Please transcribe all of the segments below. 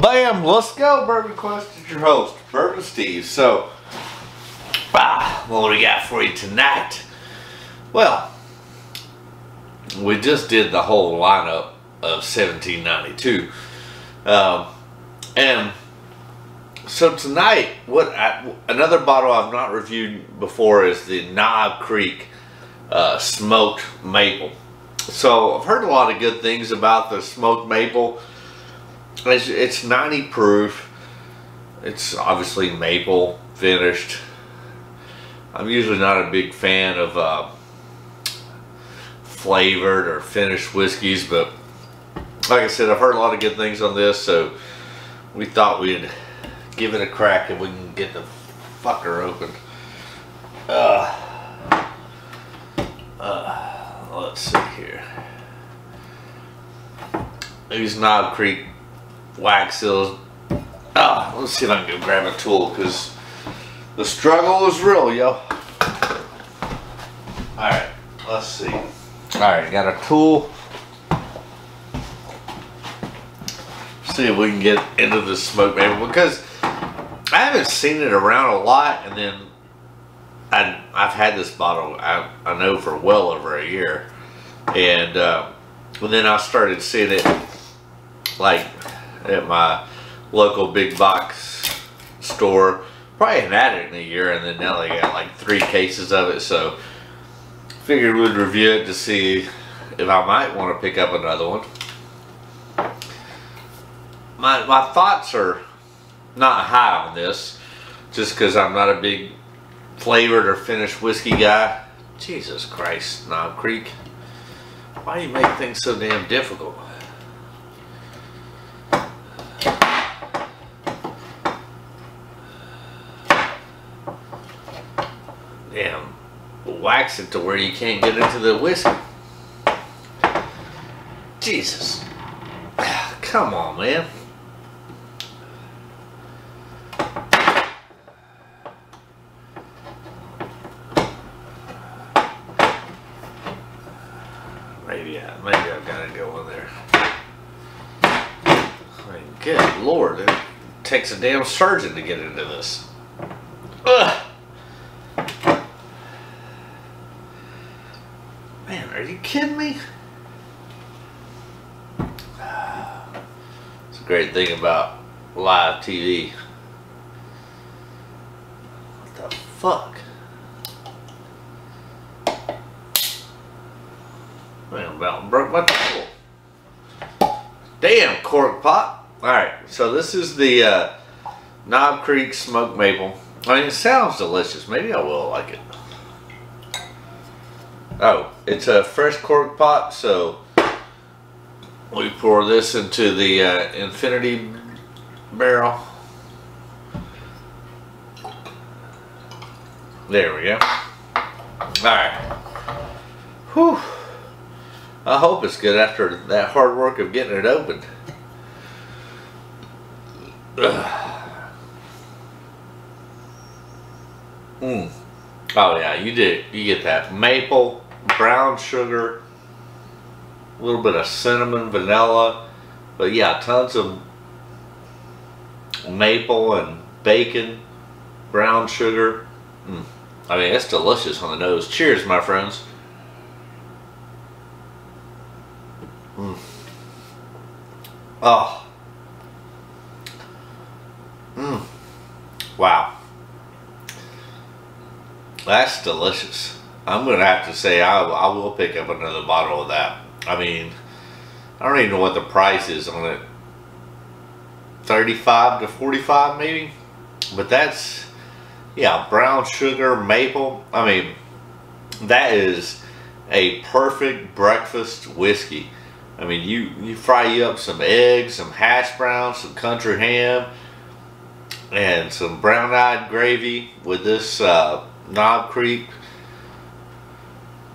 Bam, let's go, Bourbon Quest. It's your host, Bourbon Steve. So, ah, what we got for you tonight? Well, we just did the whole lineup of 1792. Um, and so tonight, what I, another bottle I've not reviewed before is the Knob Creek uh, Smoked Maple. So I've heard a lot of good things about the Smoked Maple. It's, it's 90 proof. It's obviously maple finished. I'm usually not a big fan of uh, flavored or finished whiskeys, but like I said, I've heard a lot of good things on this, so we thought we'd give it a crack if we can get the fucker open. Uh, uh, let's see here. These Knob Creek wax seals. Oh, let's see if I can go grab a tool because the struggle is real, yo. Alright, let's see. Alright, got a tool. See if we can get into the smoke maple because I haven't seen it around a lot and then I, I've had this bottle I, I know for well over a year and uh, and then I started seeing it like at my local big box store. Probably hadn't had it in a year, and then now they got like three cases of it. So figured we'd review it to see if I might want to pick up another one. My my thoughts are not high on this, just because I'm not a big flavored or finished whiskey guy. Jesus Christ, Knob Creek. Why do you make things so damn difficult? damn wax it to where you can't get into the whiskey. Jesus. Come on, man. Maybe, I, maybe I've got to go in there. I mean, good lord, it takes a damn surgeon to get into this. Man, are you kidding me? It's a great thing about live TV. What the fuck? Man, about broke my table. Damn, cork pot. Alright, so this is the uh, Knob Creek Smoked Maple. I mean, it sounds delicious. Maybe I will like it. Oh, it's a fresh cork pot, so we pour this into the uh, infinity barrel. There we go. Alright. Whew. I hope it's good after that hard work of getting it opened. Mmm. Oh yeah, you did. You get that maple brown sugar, a little bit of cinnamon, vanilla, but yeah, tons of maple and bacon, brown sugar. Mm. I mean, it's delicious on the nose. Cheers, my friends. Mm. Oh. Mm. Wow. That's delicious. I'm going to have to say I, I will pick up another bottle of that. I mean, I don't even know what the price is on it. 35 to 45 maybe? But that's, yeah, brown sugar, maple. I mean, that is a perfect breakfast whiskey. I mean, you, you fry you up some eggs, some hash browns, some country ham, and some brown-eyed gravy with this uh, Knob Creek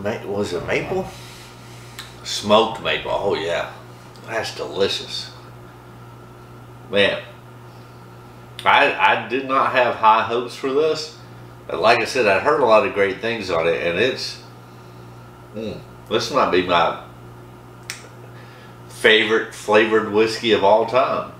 was it maple? Smoked maple. Oh yeah, that's delicious. Man, I I did not have high hopes for this. But like I said, I heard a lot of great things on it, and it's mm, this might be my favorite flavored whiskey of all time.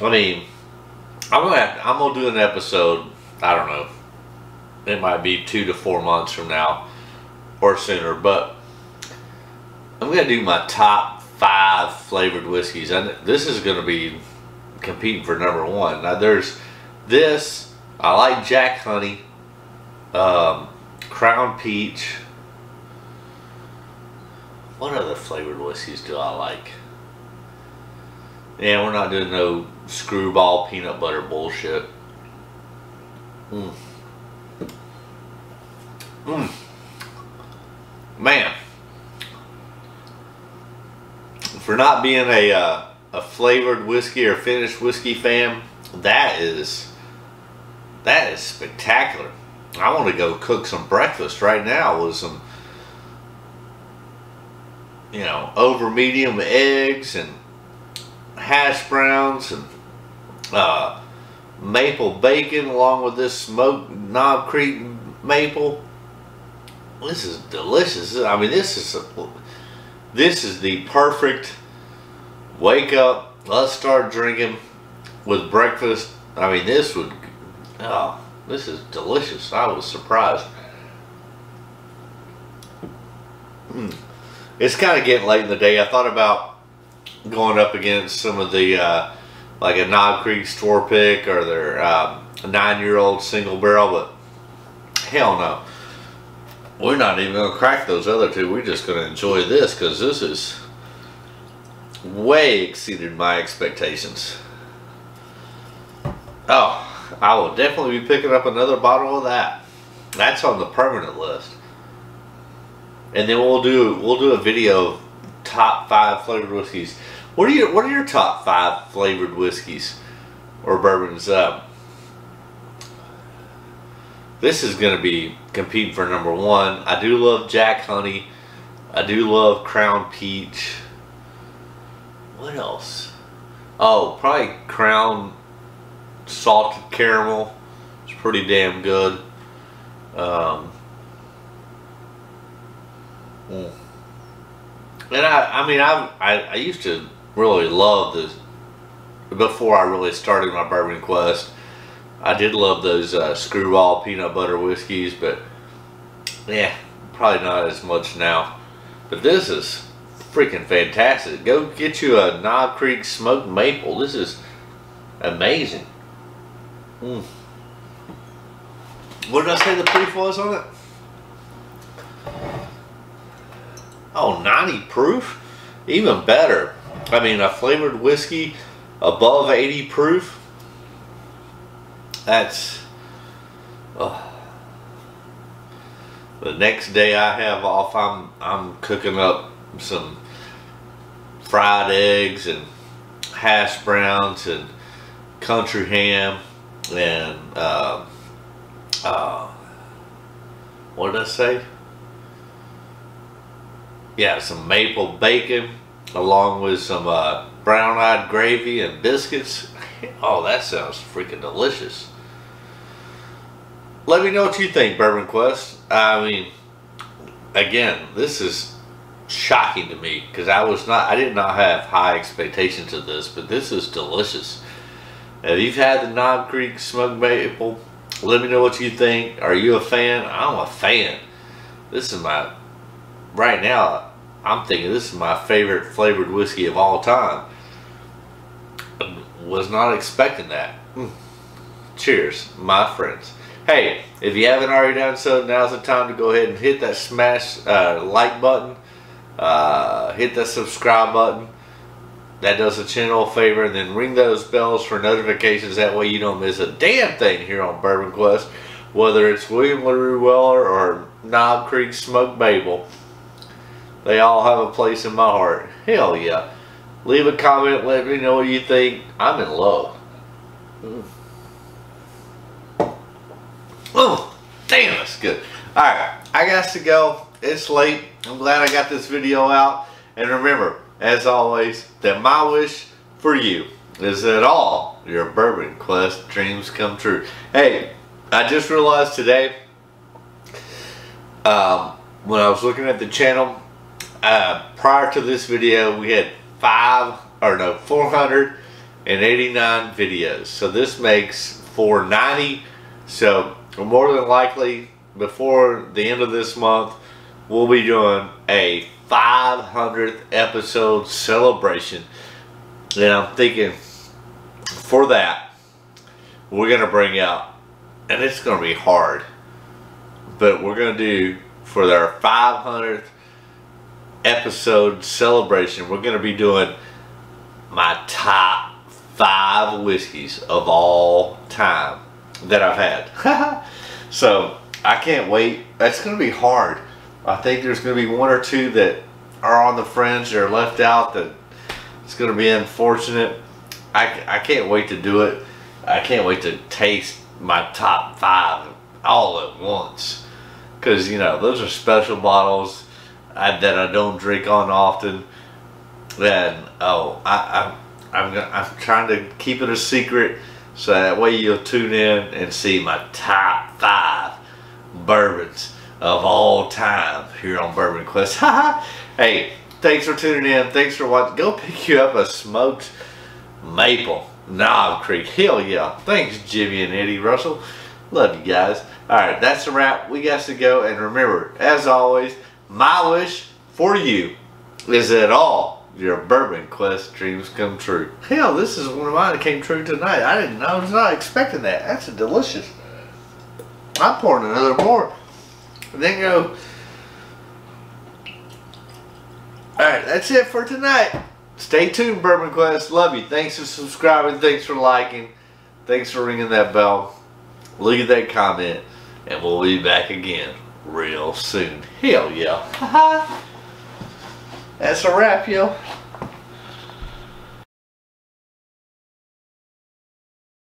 I mean, I'm gonna have, I'm gonna do an episode. I don't know. It might be two to four months from now, or sooner. But I'm gonna do my top five flavored whiskeys, and this is gonna be competing for number one. Now there's this. I like Jack Honey, um, Crown Peach. What other flavored whiskeys do I like? Yeah, we're not doing no Skrewball peanut butter bullshit. Mmm. Mmm. Man. For not being a, uh, a flavored whiskey or finished whiskey fan, that is, that is spectacular. I want to go cook some breakfast right now with some, you know, over medium eggs and hash browns and uh, maple bacon along with this smoked Knob Creek maple. This is delicious. I mean, this is a, this is the perfect wake up. Let's start drinking with breakfast. I mean, this would. Oh, this is delicious. I was surprised. Mm. It's kind of getting late in the day. I thought about going up against some of the uh, like a Knob Creek store pick or their um, nine-year-old single barrel, but hell no. We're not even going to crack those other two. We're just going to enjoy this because this is way exceeded my expectations. Oh, I will definitely be picking up another bottle of that. That's on the permanent list. And then we'll do we'll do a video of top five flavored whiskeys. What are your What are your top five flavored whiskeys or bourbons? Uh, this is going to be competing for number one. I do love Jack Honey. I do love Crown Peach. What else? Oh, probably Crown Salted Caramel. It's pretty damn good. Um, mm. And I, I mean, I, I, I used to really love this before I really started my bourbon quest. I did love those uh, Skrewball peanut butter whiskeys, but yeah, probably not as much now. But this is freaking fantastic. Go get you a Knob Creek smoked maple. This is amazing. Mm. What did I say the proof was on it? Oh, 90 proof? Even better. I mean, a flavored whiskey above 80 proof. That's... Oh. The next day I have off, I'm, I'm cooking up some fried eggs and hash browns and country ham and uh, uh, what did I say? Yeah, some maple bacon along with some uh, brown-eyed gravy and biscuits. Oh, that sounds freaking delicious. Let me know what you think, Bourbon Quest. I mean, again, this is shocking to me because I was not, I did not have high expectations of this, but this is delicious. If you've had the Knob Creek smoked maple, let me know what you think. Are you a fan? I'm a fan. This is my, right now, I'm thinking this is my favorite flavored whiskey of all time. Was not expecting that. Mm. Cheers, my friends. Hey, if you haven't already done so, now's the time to go ahead and hit that smash uh, like button. Uh, hit that subscribe button. That does the channel a favor and then ring those bells for notifications. That way you don't miss a damn thing here on Bourbon Quest whether it's William LaRue Weller or Knob Creek Smoke Maple they all have a place in my heart. Hell yeah. Leave a comment let me know what you think. I'm in love. Mm. Oh damn that's good alright I got to go it's late I'm glad I got this video out and remember as always, that my wish for you is that all your Bourbon Quest dreams come true. Hey, I just realized today, um, when I was looking at the channel, uh, prior to this video, we had five, or no, 400 89 videos. So this makes 490. So more than likely, before the end of this month, we'll be doing a 500th episode celebration. And I'm thinking for that, we're going to bring out, and it's going to be hard, but we're going to do for their 500th episode celebration, we're going to be doing my top five whiskeys of all time that I've had. so I can't wait. That's going to be hard. I think there's going to be one or two that are on the fringe or left out that it's going to be unfortunate. I, I can't wait to do it. I can't wait to taste my top five all at once. Because, you know, those are special bottles I, that I don't drink on often. And, oh, I, I, I'm, I'm trying to keep it a secret so that way you'll tune in and see my top five bourbons of all time here on Bourbon Quest. hey, thanks for tuning in. Thanks for watching. Go pick you up a smoked maple Knob Creek. Hell yeah. Thanks, Jimmy and Eddie Russell. Love you guys. Alright, that's a wrap. We got to go. And remember, as always, my wish for you is that all your Bourbon Quest dreams come true. Hell, this is one of mine that came true tonight. I didn't know. I was not expecting that. That's a delicious. I'm pouring another more. And then go. Alright, that's it for tonight. Stay tuned, Bourbon Quest. Love you. Thanks for subscribing. Thanks for liking. Thanks for ringing that bell. Leave that comment. And we'll be back again real soon. Hell yeah. That's a wrap, yo.